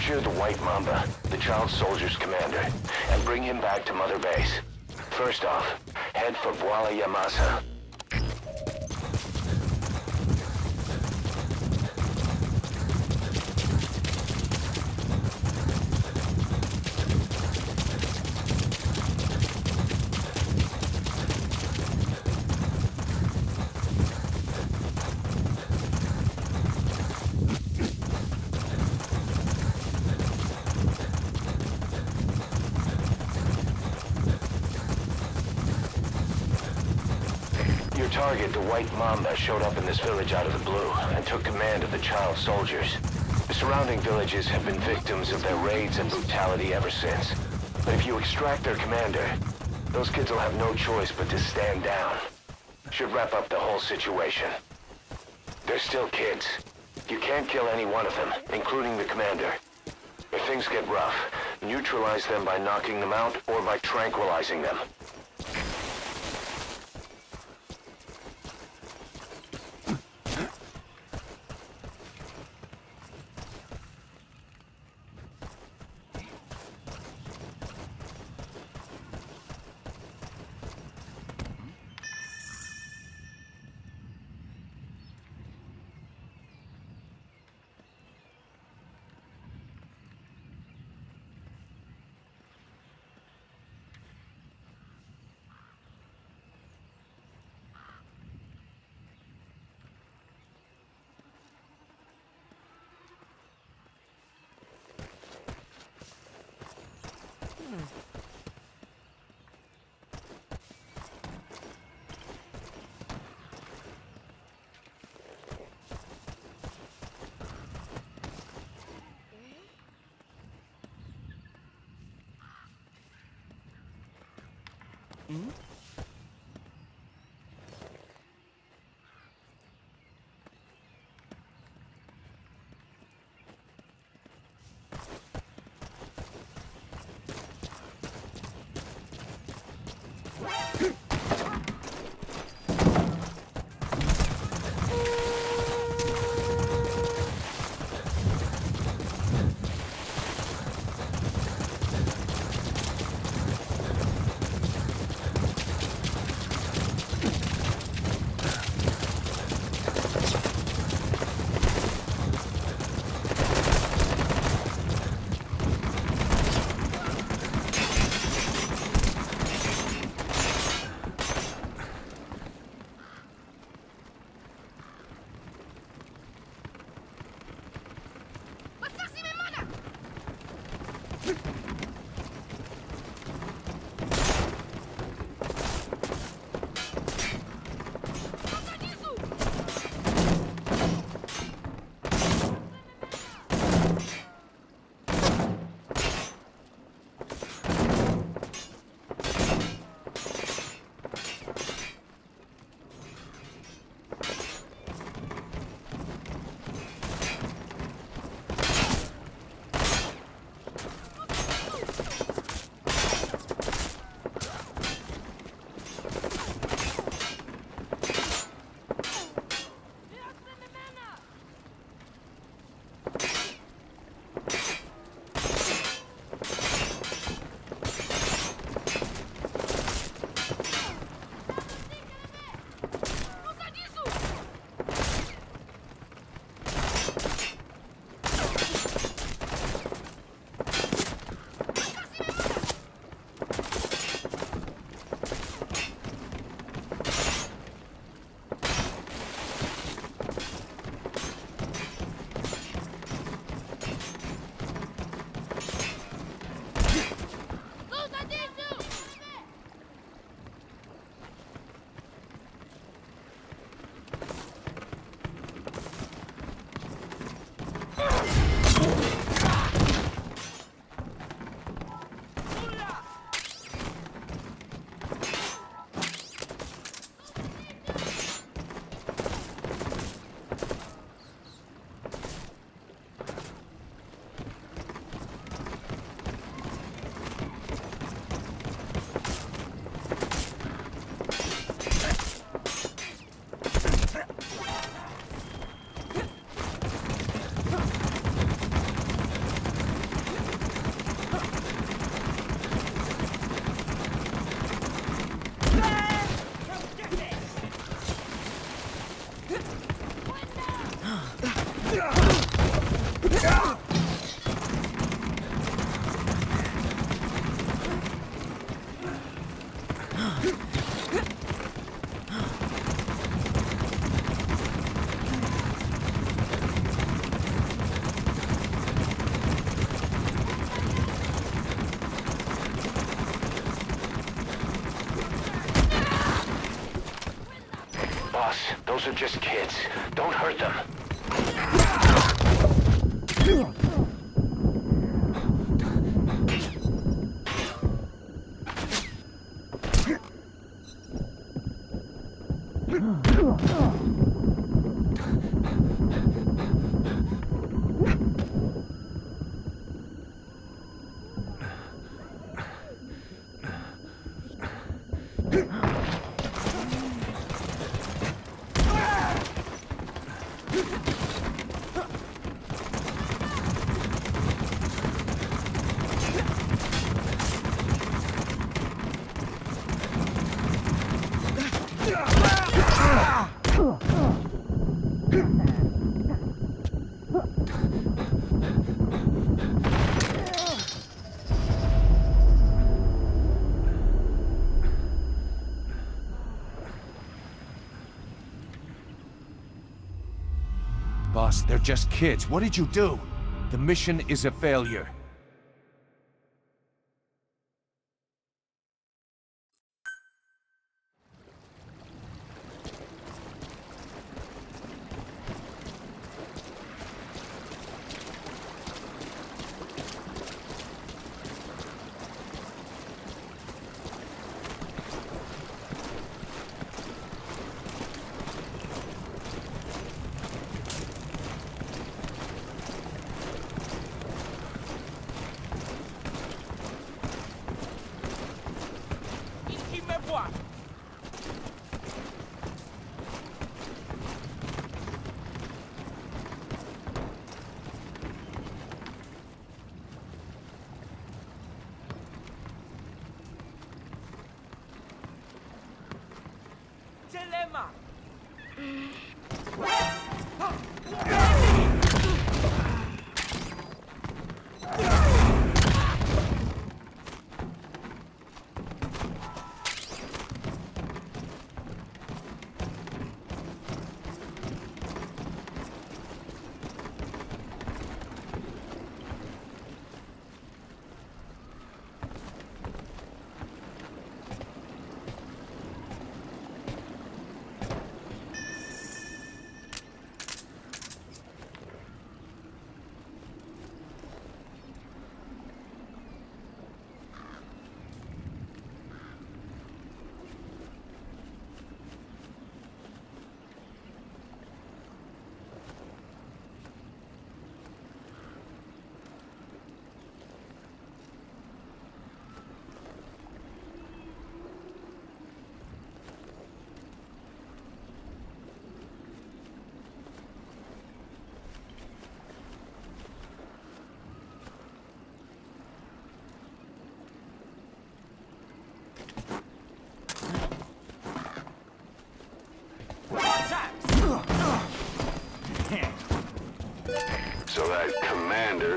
Capture the White Mamba, the child soldier's commander, and bring him back to Mother Base. First off, head for Bwala ya Masa. Your target, the White Mamba, showed up in this village out of the blue and took command of the child soldiers. The surrounding villages have been victims of their raids and brutality ever since. But if you extract their commander, those kids will have no choice but to stand down. Should wrap up the whole situation. They're still kids. You can't kill any one of them, including the commander. If things get rough, neutralize them by knocking them out or by tranquilizing them. Hmm? Boss, those are just kids. Don't hurt them. They're just kids. What did you do? The mission is a failure.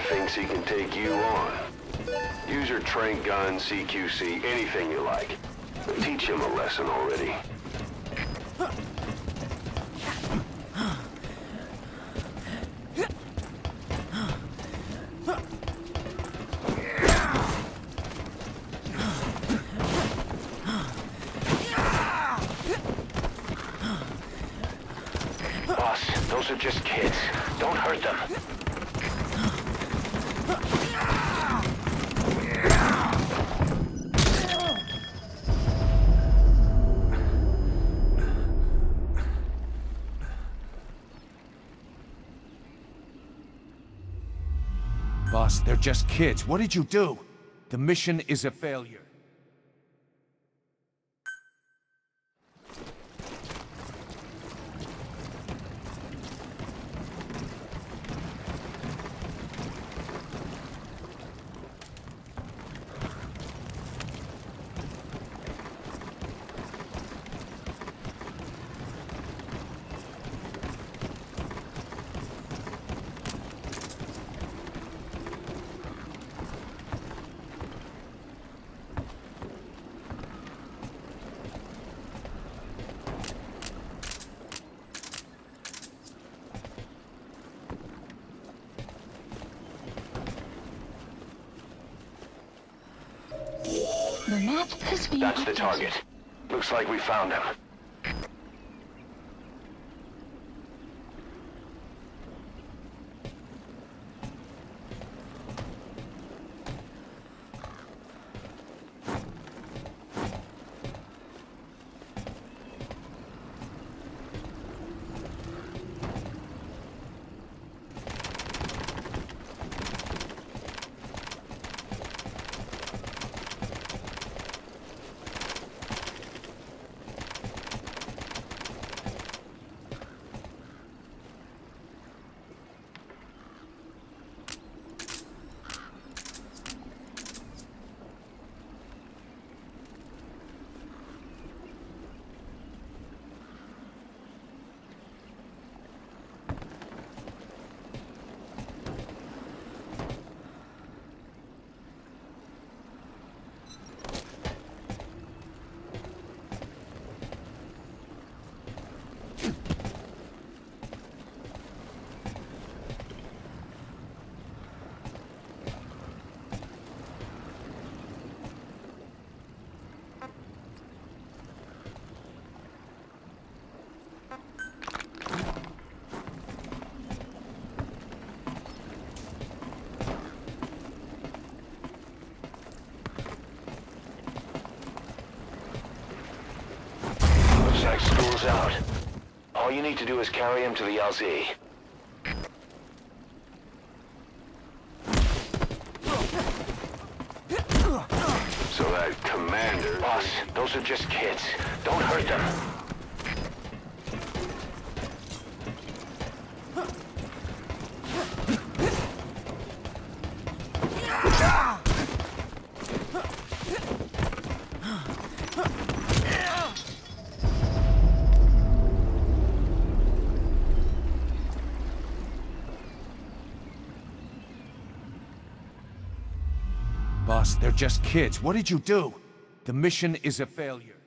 Thinks he can take you on. Use your trank gun, CQC, anything you like. Teach him a lesson already. Boss, those are just kids. Don't hurt them. They're just kids. What did you do? The mission is a failure. That's the target. Looks like we found him. Looks out. All you need to do is carry him to the LZ. So that commander... Boss, those are just kids. Don't hurt them. Boss, they're just kids. What did you do? The mission is a failure.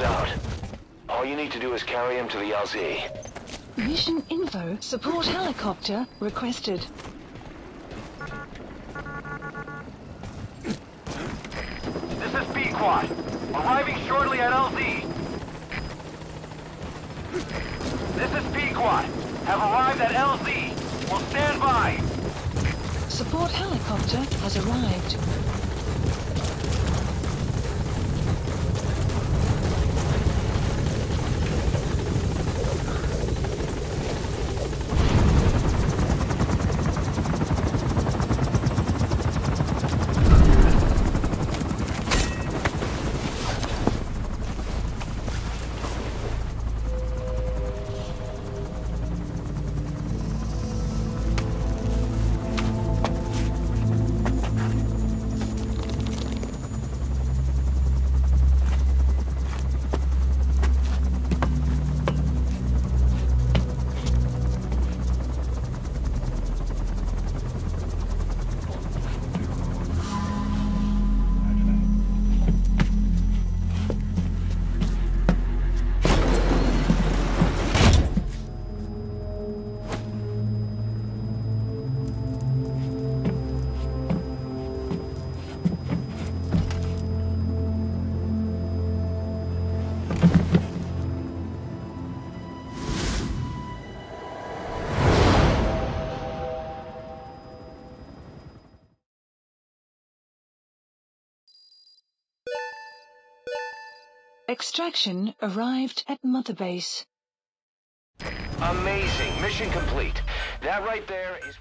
Out. All you need to do is carry him to the LZ. Mission info. Support helicopter requested. This is Pequod. Arriving shortly at LZ. This is Pequod. Have arrived at LZ. Will stand by. Support helicopter has arrived. Extraction arrived at Mother Base. Amazing. Mission complete. That right there is...